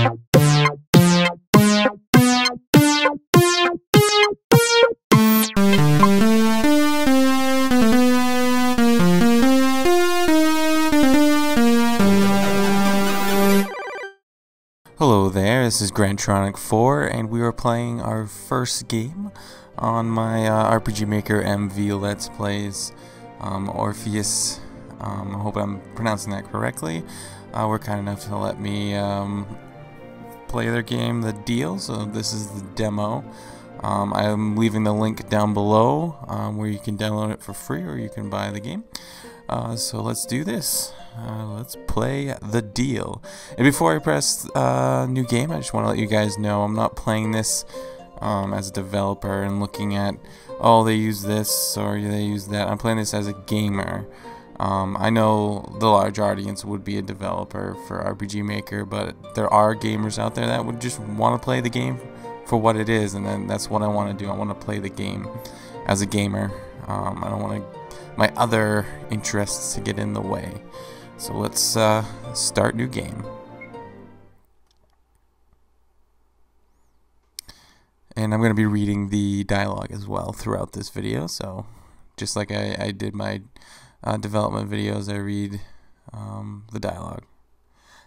Hello there, this is Grantronic 4, and we are playing our first game on my uh, RPG Maker MV Let's Plays um, Orfeas. Um, I hope I'm pronouncing that correctly. Uh, were kind enough to let me um, play their game, The Deal, so this is the demo. Um, I'm leaving the link down below um, where you can download it for free or you can buy the game. Uh, so let's do this. Uh, let's play the deal. And before I press uh, new game, I just want to let you guys know I'm not playing this um, as a developer and looking at, oh, they use this or they use that. I'm playing this as a gamer. Um, I know the large audience would be a developer for RPG Maker, but there are gamers out there that would just want to play the game for what it is, and then that's what I want to do. I want to play the game as a gamer. Um, I don't want my other interests to get in the way. So let's uh, start new game. And I'm going to be reading the dialogue as well throughout this video. So just like I, I did my uh, development videos, I read um, the dialogue.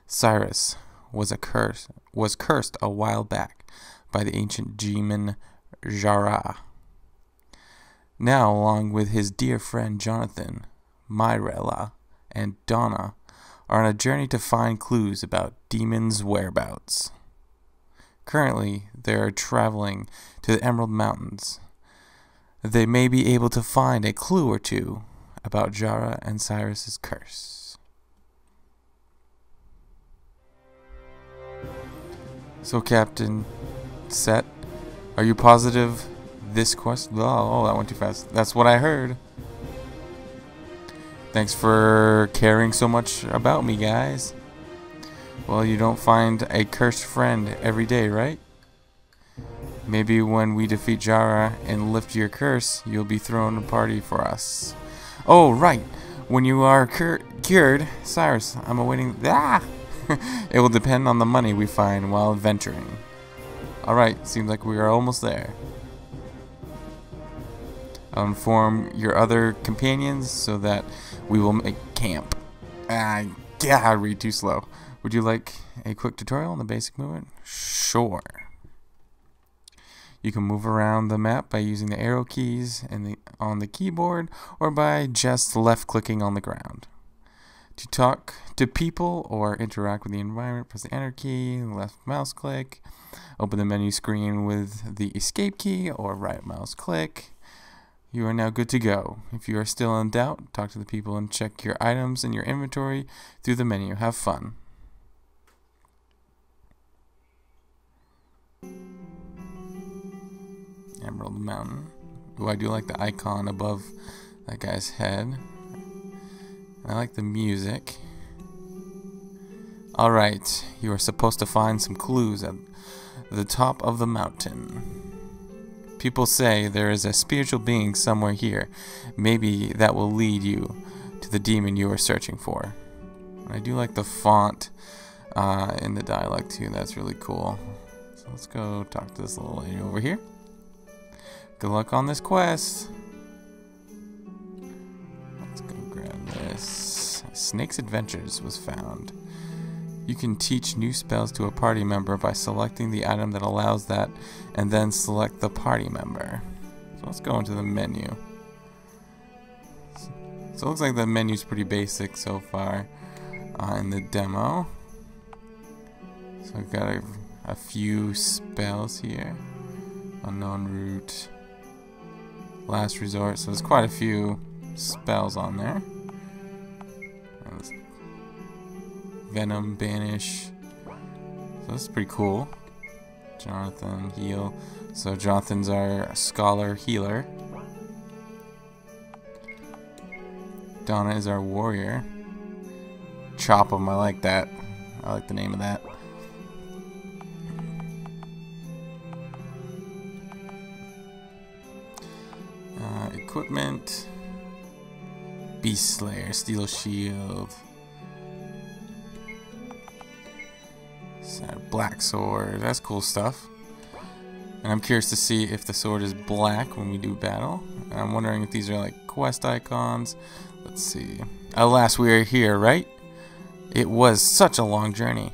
Cyrus was a curse was cursed a while back by the ancient demon Jara. Now, along with his dear friend Jonathan, Myrella, and Donna, are on a journey to find clues about demons' whereabouts. Currently, they are traveling to the Emerald Mountains. They may be able to find a clue or two about Jara and Cyrus's curse. So, Captain, set, are you positive this quest? Oh, oh, that went too fast. That's what I heard. Thanks for caring so much about me, guys. Well, you don't find a cursed friend every day, right? Maybe when we defeat Jara and lift your curse, you'll be throwing a party for us. Oh, right. When you are cur cured, Cyrus, I'm awaiting... Ah! it will depend on the money we find while venturing. Alright, seems like we are almost there. I'll inform your other companions so that we will make camp. Ah, yeah, I read too slow. Would you like a quick tutorial on the basic movement? Sure. You can move around the map by using the arrow keys and the, on the keyboard or by just left clicking on the ground. To talk to people or interact with the environment, press the enter key, left mouse click, open the menu screen with the escape key or right mouse click. You are now good to go. If you are still in doubt, talk to the people and check your items in your inventory through the menu. Have fun. Emerald Mountain. Oh, I do like the icon above that guy's head. I like the music. Alright, you are supposed to find some clues at the top of the mountain. People say there is a spiritual being somewhere here. Maybe that will lead you to the demon you are searching for. I do like the font uh, in the dialogue too. That's really cool. So let's go talk to this little lady over here. Good luck on this quest. Let's go grab this. Snake's Adventures was found. You can teach new spells to a party member by selecting the item that allows that and then select the party member. So let's go into the menu. So it looks like the menu's pretty basic so far uh, in the demo. So I've got a, a few spells here. Unknown root. Last resort. So there's quite a few spells on there. Venom, Banish. So that's pretty cool. Jonathan, Heal. So Jonathan's our Scholar Healer. Donna is our Warrior. Chop him, I like that. I like the name of that. Equipment. Beast Slayer, Steel Shield. black sword. That's cool stuff. And I'm curious to see if the sword is black when we do battle. And I'm wondering if these are like quest icons. Let's see. Alas, we are here, right? It was such a long journey.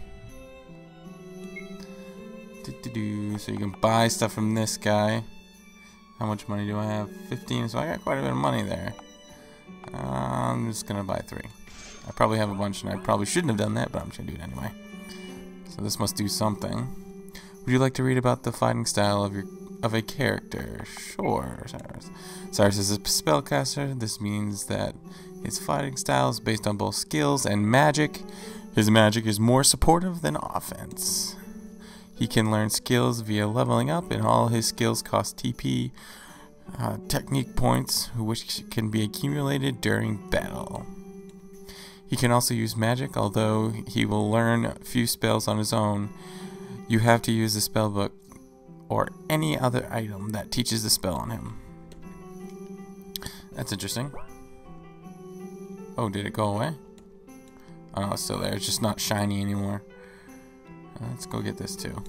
So you can buy stuff from this guy. How much money do I have? 15, so I got quite a bit of money there. Uh, I'm just gonna buy three. I probably have a bunch and I probably shouldn't have done that, but I'm just gonna do it anyway. So this must do something. Would you like to read about the fighting style of your of a character? Sure, Cyrus. Cyrus is a spellcaster. This means that his fighting style is based on both skills and magic. His magic is more supportive than offense. He can learn skills via leveling up, and all his skills cost TP uh, technique points, which can be accumulated during battle. He can also use magic, although he will learn a few spells on his own. You have to use the spellbook or any other item that teaches the spell on him. That's interesting. Oh, did it go away? Oh, no, it's still there. It's just not shiny anymore. Let's go get this too.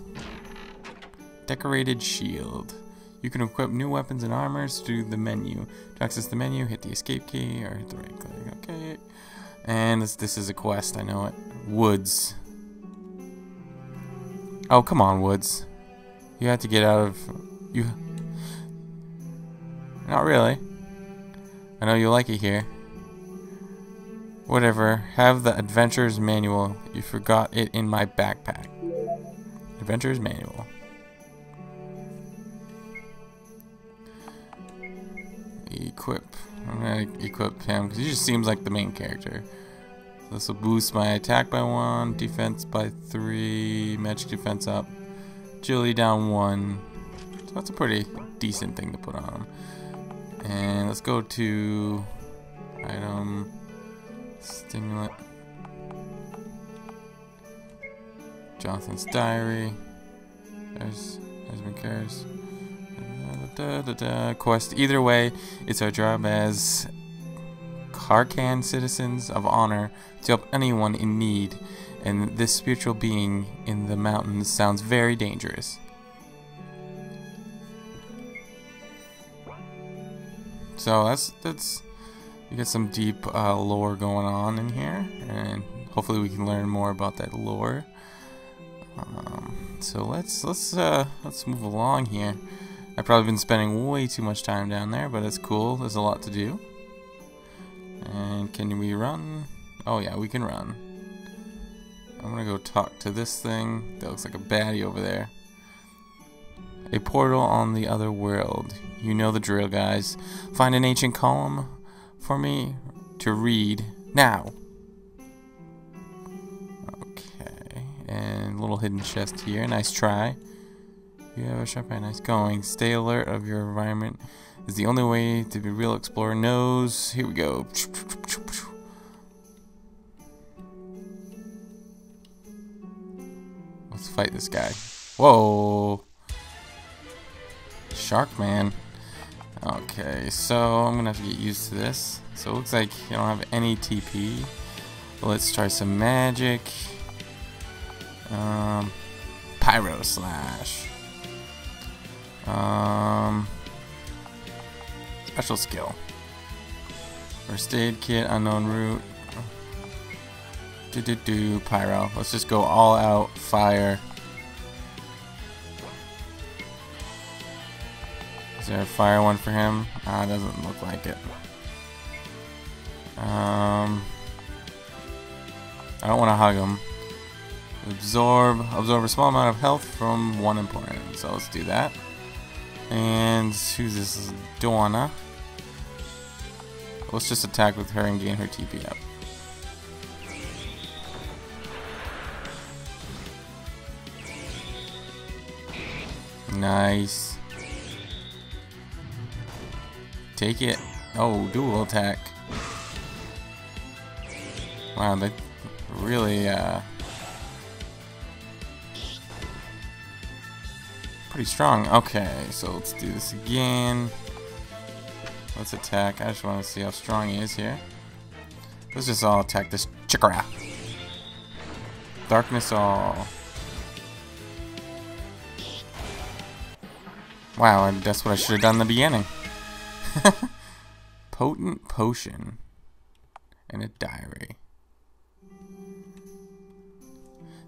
Decorated shield. You can equip new weapons and armors through the menu. To access the menu, hit the escape key or hit the right click. Okay. And this, this is a quest, I know it. Woods. Oh, come on, Woods. You have to get out of... You... Not really. I know you like it here. Whatever. Have the Adventurer's Manual. You forgot it in my backpack. Adventurer's Manual. Equip. I'm gonna equip him because he just seems like the main character. This will boost my attack by one, defense by three, magic defense up, agility down one. So that's a pretty decent thing to put on him. And let's go to item stimulant. Jonathan's diary. There's Esmond cares. Da, da, da, quest. Either way, it's our job as Karkan citizens of honor to help anyone in need, and this spiritual being in the mountains sounds very dangerous. So that's that's you get some deep uh, lore going on in here, and hopefully we can learn more about that lore. Um, so let's let's uh, let's move along here. I've probably been spending way too much time down there, but it's cool. There's a lot to do. And can we run? Oh yeah, we can run. I'm gonna go talk to this thing. That looks like a baddie over there. A portal on the other world. You know the drill, guys. Find an ancient column for me to read now. Okay, and little hidden chest here. Nice try. You have a sharp eye. Nice going. Stay alert of your environment is the only way to be real explorer knows. Here we go. Let's fight this guy. Whoa. Shark man. Okay, so I'm gonna have to get used to this. So it looks like you don't have any TP. let's try some magic. Um, Pyro Slash. Um, special skill. First aid kit, unknown route. Do do do, pyro. Let's just go all out fire. There a fire one for him? Ah, doesn't look like it. Um, I don't want to hug him. Absorb, absorb a small amount of health from one opponent. So let's do that. And who's this? this is Donna. Let's just attack with her and gain her TP up. Nice. Take it. Oh, dual attack. Wow, they really, uh... Pretty strong. Okay, so let's do this again. Let's attack. I just want to see how strong he is here. Let's just all attack this chikara. Darkness all. Wow, that's what I should have done in the beginning. Potent potion. And a diary.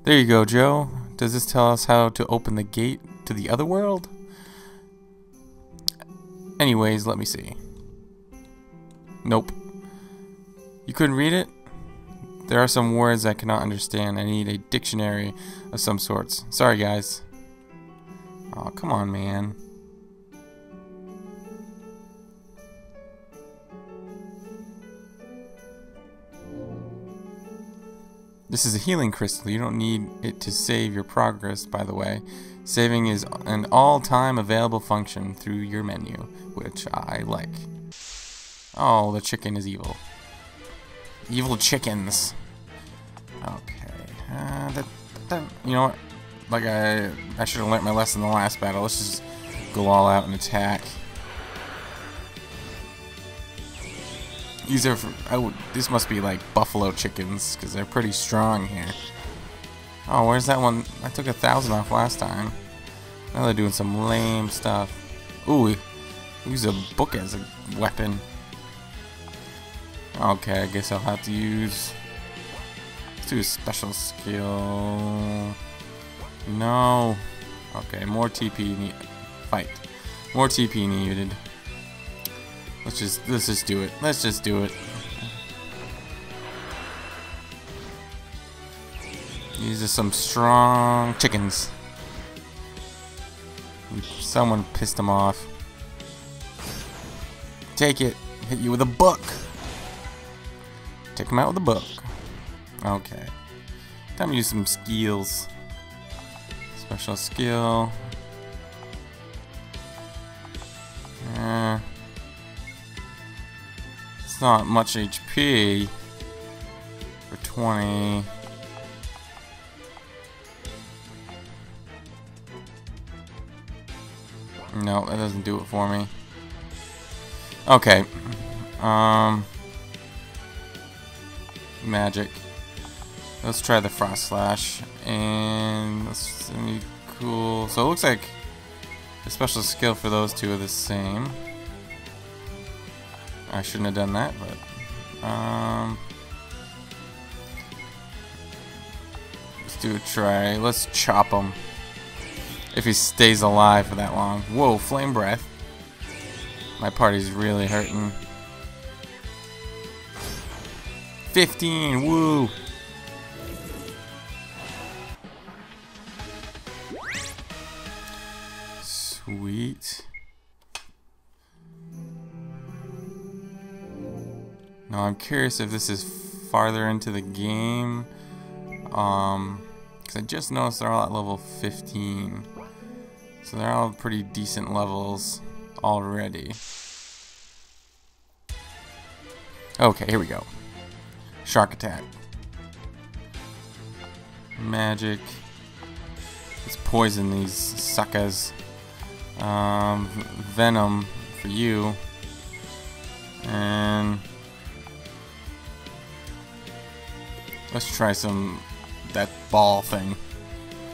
There you go, Joe. Does this tell us how to open the gate to the other world? Anyways, let me see. Nope. You couldn't read it? There are some words I cannot understand. I need a dictionary of some sorts. Sorry, guys. Oh, come on, man. This is a healing crystal. You don't need it to save your progress, by the way. Saving is an all-time available function through your menu, which I like. Oh, the chicken is evil. Evil chickens. Okay. Uh, that, that, you know what? Like I, I should have learned my lesson in the last battle. Let's just go all out and attack. These are, oh, I would, this must be like buffalo chickens, because they're pretty strong here. Oh, where's that one? I took a thousand off last time. Now they're doing some lame stuff. Ooh, use a book as a weapon. Okay, I guess I'll have to use... Let's do a special skill... No. Okay, more TP need... Fight. More TP needed. Let's just let's just do it. Let's just do it. These are some strong chickens. Someone pissed them off. Take it. Hit you with a book. Take him out with a book. Okay. Time to use some skills. Special skill. Eh not much HP for 20. No, that doesn't do it for me. Okay. Um, magic. Let's try the Frost Slash. And let's be cool. So it looks like the special skill for those two are the same. I shouldn't have done that, but um, let's do a try. Let's chop him if he stays alive for that long. Whoa, flame breath. My party's really hurting. 15, woo! Now I'm curious if this is farther into the game. Um, because I just noticed they're all at level 15. So they're all pretty decent levels already. Okay, here we go. Shark attack. Magic. Let's poison these suckers. Um, venom for you. And Let's try some that ball thing.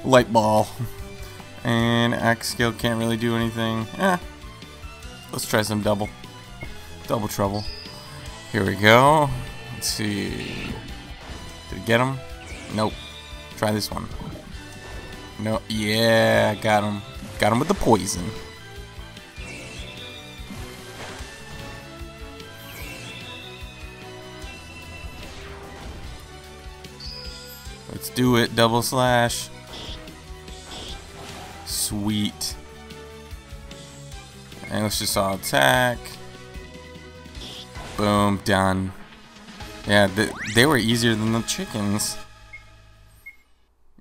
Light ball. and axe skill can't really do anything. Eh. Let's try some double. Double trouble. Here we go. Let's see. Did we get him? Nope. Try this one. No. Yeah, got him. Got him with the poison. Do it. Double slash. Sweet. And let's just all attack. Boom. Done. Yeah, they, they were easier than the chickens.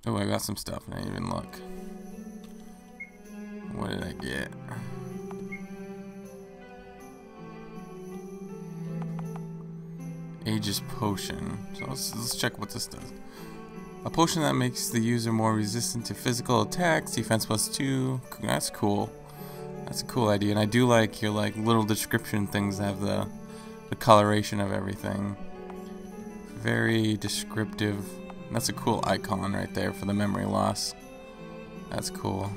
Oh, I got some stuff. and I didn't even look. What did I get? Aegis Potion. So let's, let's check what this does. A potion that makes the user more resistant to physical attacks, defense plus two. That's cool. That's a cool idea, and I do like your like little description things have the the coloration of everything. Very descriptive. That's a cool icon right there for the memory loss. That's cool.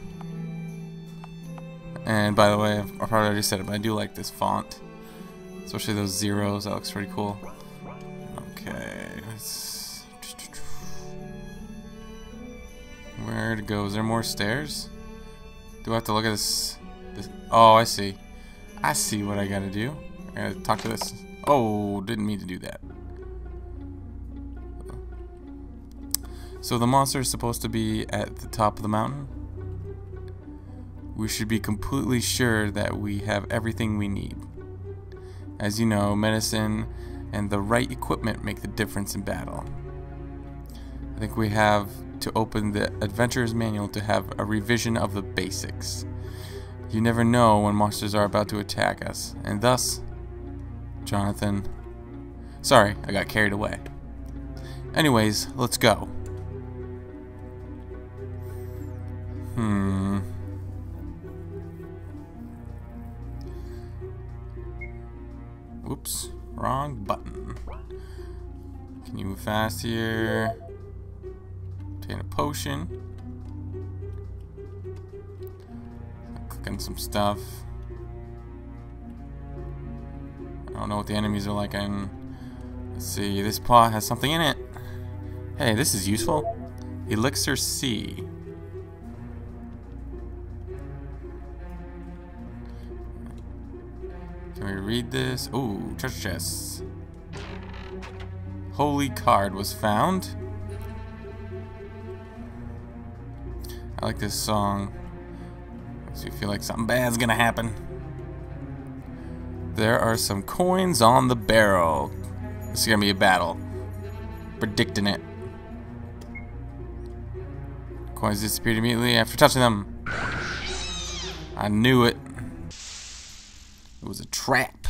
And by the way, I probably already said it, but I do like this font. Especially those zeros, that looks pretty cool. Okay, let's... Where to go? Is there more stairs? Do I have to look at this? this? Oh, I see. I see what I gotta do. I gotta talk to this. Oh, didn't mean to do that. So the monster is supposed to be at the top of the mountain? We should be completely sure that we have everything we need. As you know, medicine and the right equipment make the difference in battle. I think we have to open the Adventurer's Manual to have a revision of the basics. You never know when monsters are about to attack us, and thus, Jonathan. Sorry, I got carried away. Anyways, let's go. Hmm. Whoops, wrong button. Can you move fast here? Obtain a potion. On some stuff. I don't know what the enemies are like in. Let's see, this pot has something in it. Hey, this is useful. Elixir C. Can we read this? Ooh, treasure chests. Holy card was found. I like this song. Makes you feel like something bad's gonna happen. There are some coins on the barrel. This is gonna be a battle. Predicting it. Coins disappeared immediately after touching them. I knew it. It was a trap.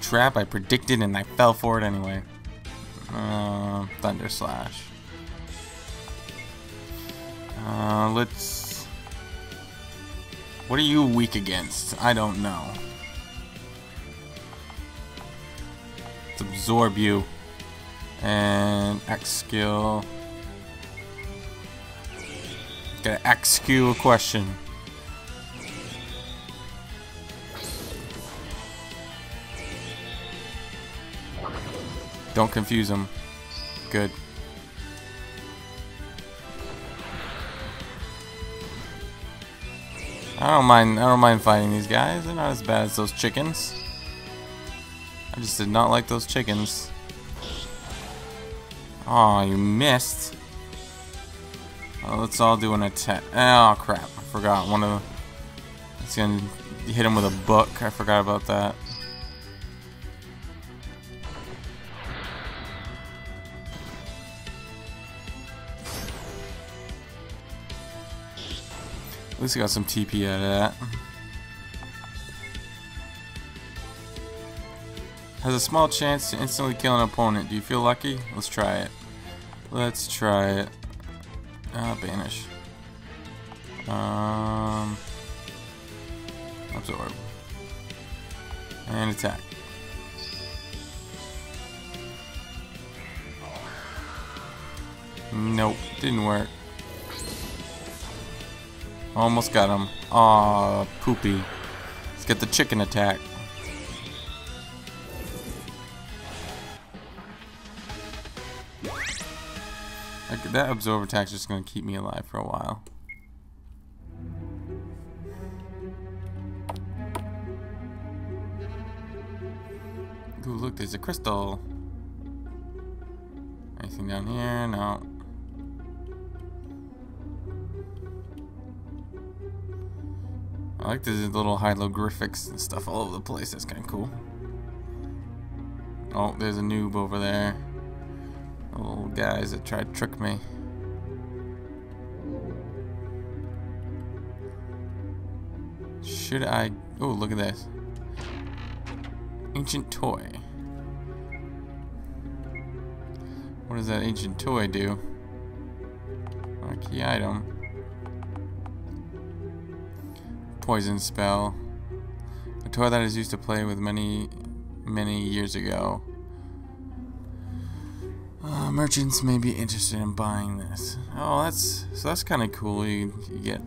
Trap I predicted and I fell for it anyway. Uh, Thunder Slash. Uh, let's... What are you weak against? I don't know. Let's absorb you. And X skill. Gotta ask you a question. Don't confuse them. Good. I don't mind. I don't mind fighting these guys. They're not as bad as those chickens. I just did not like those chickens. Oh, you missed. Oh, let's all do an attack. Oh crap! I forgot one of. It's gonna hit him with a book. I forgot about that. Least I got some TP out of that. Has a small chance to instantly kill an opponent. Do you feel lucky? Let's try it. Let's try it. Ah, banish. Um, absorb. And attack. Nope, didn't work. Almost got him. Aw, poopy. Let's get the chicken attack. That absorb attack's just to keep me alive for a while. Ooh, look, there's a crystal. Anything down here? No. I like these little hieroglyphics and stuff all over the place. That's kind of cool. Oh, there's a noob over there. The little guys that tried to trick me. Should I... Oh, look at this. Ancient toy. What does that ancient toy do? Key item. Poison spell. A toy that is used to play with many, many years ago. Uh, merchants may be interested in buying this. Oh, that's so that's kind of cool. You, you get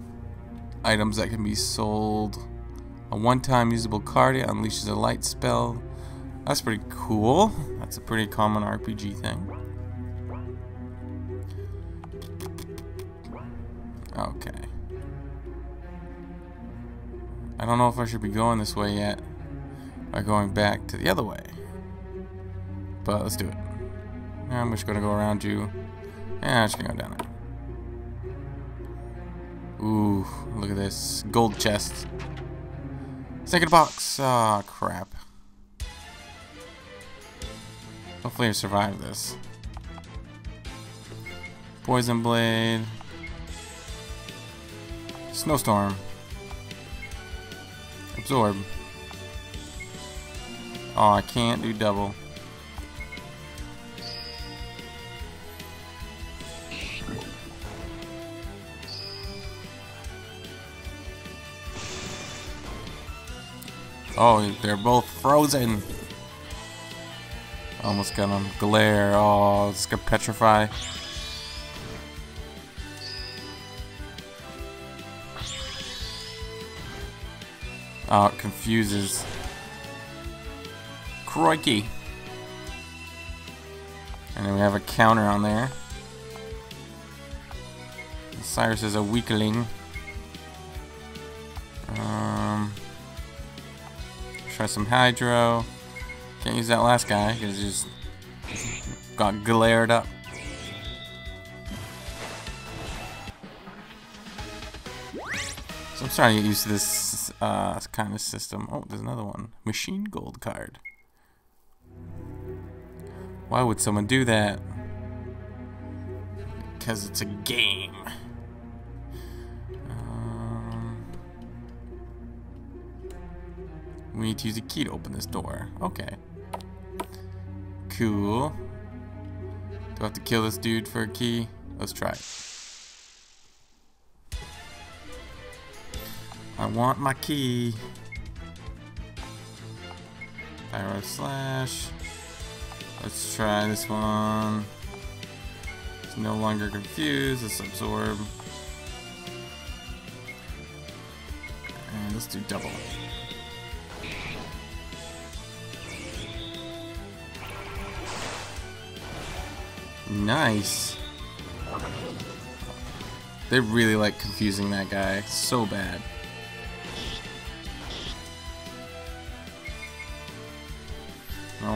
items that can be sold. A one-time usable card it unleashes a light spell. That's pretty cool. That's a pretty common RPG thing. Don't know if I should be going this way yet. Or going back to the other way. But let's do it. I'm just gonna go around you. Yeah, I'm just gonna go down there. Ooh, look at this. Gold chest. Second box. Ah, oh, crap. Hopefully I survive this. Poison blade. Snowstorm. Absorb. Oh, I can't do double. Oh, they're both frozen. Almost got them. Glare. Oh, it's gonna petrify. Oh, it confuses. Crikey. And then we have a counter on there. Cyrus is a weakling. Um, try some hydro. Can't use that last guy because he just got glared up. So I'm starting to get used to this uh, kind of system. Oh, there's another one. Machine gold card. Why would someone do that? Because it's a game. Um, we need to use a key to open this door. Okay. Cool. Do I have to kill this dude for a key? Let's try it. I want my key. Pyro slash. Let's try this one. It's no longer confused. Let's absorb. And let's do double. Nice. They really like confusing that guy so bad.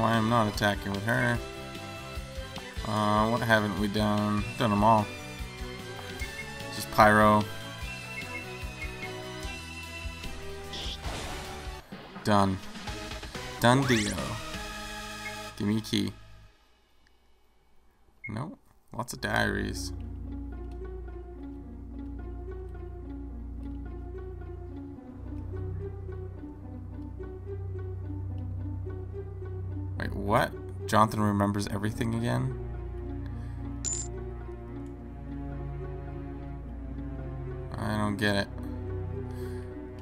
No, I am not attacking with her. Uh, what haven't we done? Done them all. Just Pyro. Done. Done deal. Give me a key. No. Lots of diaries. Jonathan remembers everything again? I don't get it.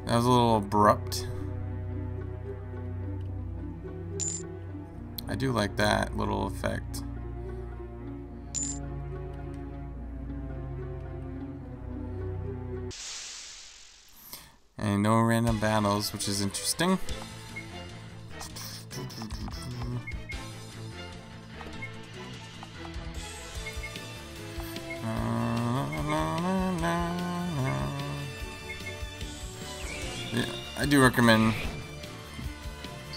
That was a little abrupt. I do like that little effect. And no random battles, which is interesting. Recommend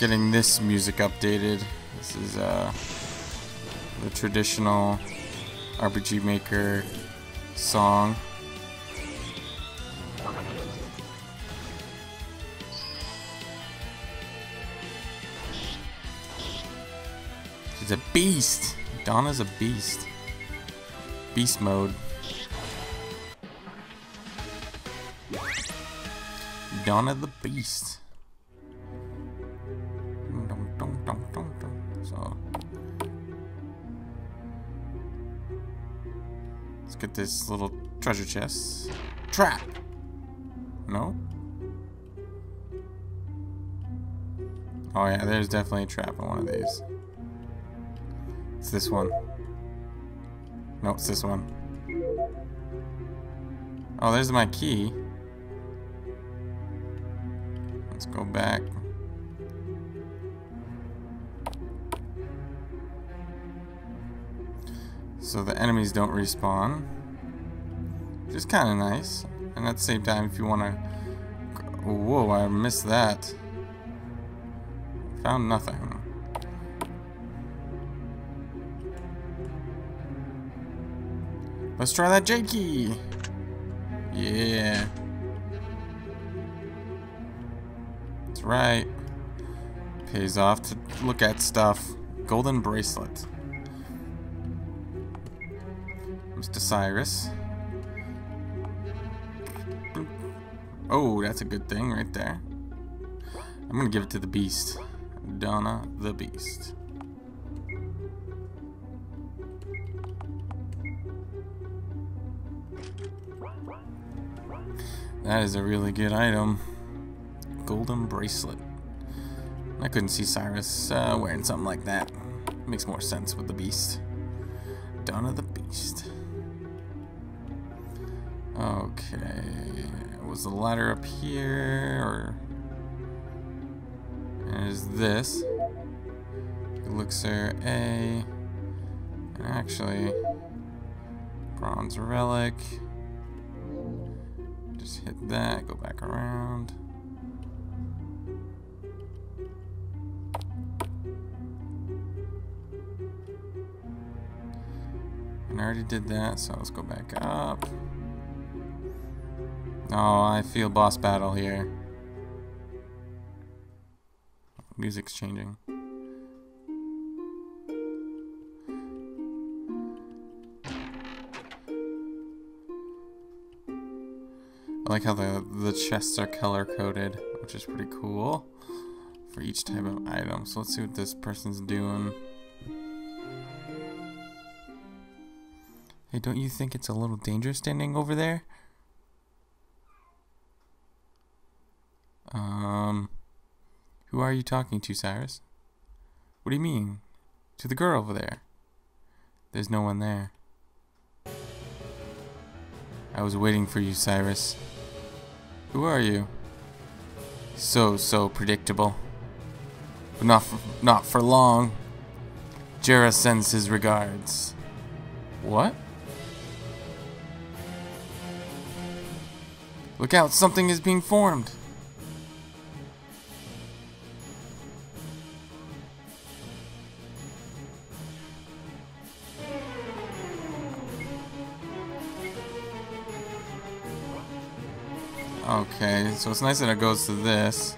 getting this music updated. This is uh, the traditional RPG Maker song. She's a beast. Donna's a beast. Beast mode. Donna the Beast. So let's get this little treasure chest. Trap. No. Oh yeah, there's definitely a trap in one of these. It's this one. No, it's this one. Oh, there's my key. Let's go back. So the enemies don't respawn. Which is kind of nice. And at the same time, if you want to... Whoa, I missed that. Found nothing. Let's try that J key. Yeah. Right. Pays off to look at stuff. Golden bracelet. Mr. Cyrus. Oh, that's a good thing right there. I'm gonna give it to the beast. Donna the Beast. That is a really good item. Golden bracelet. I couldn't see Cyrus uh, wearing something like that. Makes more sense with the beast. Donna the Beast. Okay. Was the ladder up here or is this elixir A and actually bronze relic just hit that go back around and I already did that so let's go back up oh I feel boss battle here Music's changing. I like how the, the chests are color coded, which is pretty cool for each type of item. So let's see what this person's doing. Hey, don't you think it's a little dangerous standing over there? Um... Who are you talking to, Cyrus? What do you mean? To the girl over there. There's no one there. I was waiting for you, Cyrus. Who are you? So, so predictable. But not for, not for long. Jera sends his regards. What? Look out, something is being formed. Okay, so it's nice that it goes to this.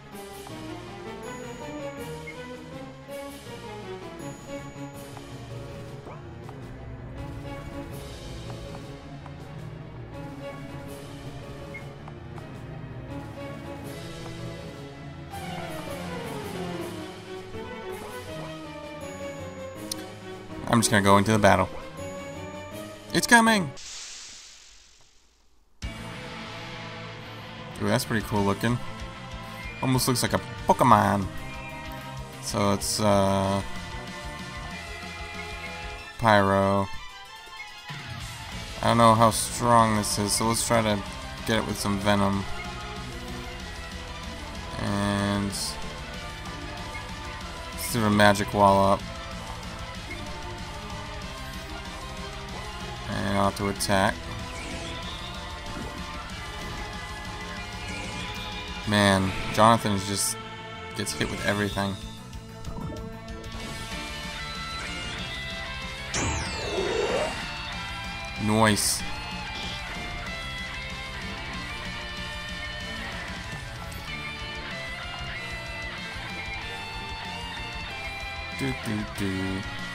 I'm just gonna go into the battle. It's coming! Ooh, that's pretty cool looking. Almost looks like a Pokemon. So it's, uh... Pyro. I don't know how strong this is, so let's try to get it with some Venom. And... Let's do a Magic Wall up. To attack. Man, Jonathan just gets hit with everything. Noise. Do do do.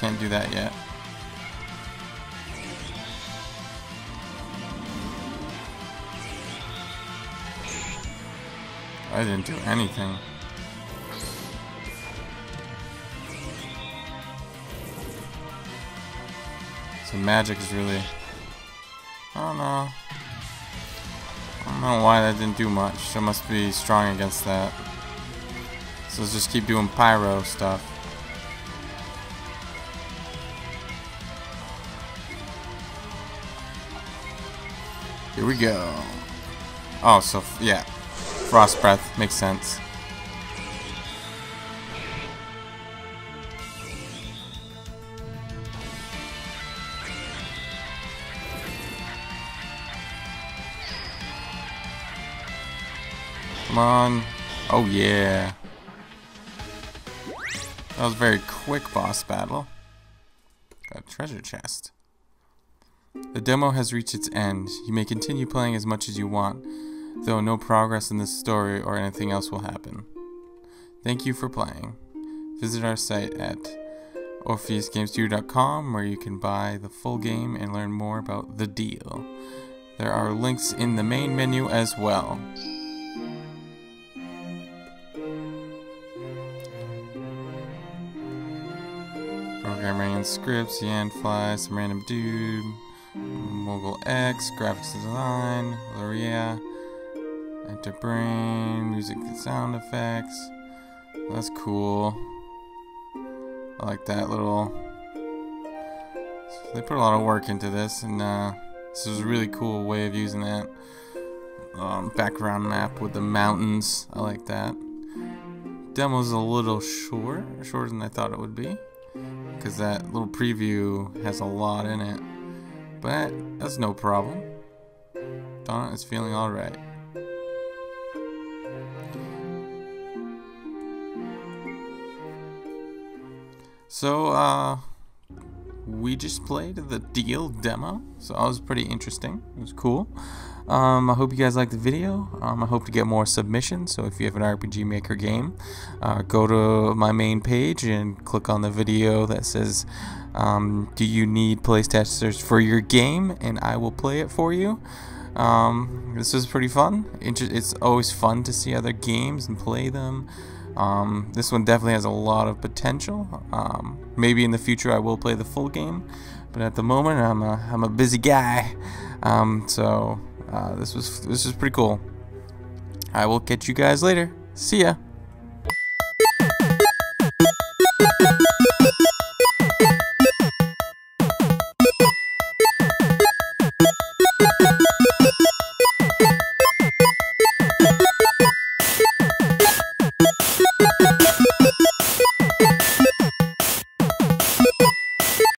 Can't do that yet. I didn't do anything. So magic is really... I don't know. I don't know why that didn't do much. I must be strong against that. So let's just keep doing pyro stuff. Here we go. Oh, so, yeah. Frost Breath makes sense. Come on. Oh, yeah. That was a very quick boss battle. Got a treasure chest. The demo has reached its end. You may continue playing as much as you want, though no progress in this story or anything else will happen. Thank you for playing. Visit our site at OrfeasGameStudio.com where you can buy the full game and learn more about the deal. There are links in the main menu as well. Programming and scripts, Yanfly, some random dude, Mogul X, graphics design, Luria, Enterbrain, music and sound effects. That's cool. I like that little. They put a lot of work into this, and uh, this is a really cool way of using that um, background map with the mountains. I like that. Demo's a little short, shorter than I thought it would be, because that little preview has a lot in it. But that's no problem. Donna is feeling alright. So, uh, we just played the deal demo, so that was pretty interesting. It was cool. Um, I hope you guys liked the video. Um, I hope to get more submissions. So if you have an RPG Maker game, uh, go to my main page and click on the video that says, um, "Do you need play testers for your game?" and I will play it for you. Um, this was pretty fun. It's always fun to see other games and play them. Um, this one definitely has a lot of potential. Um, maybe in the future I will play the full game, but at the moment I'm a I'm a busy guy. Um, so uh, this was this was pretty cool. I will catch you guys later. See ya.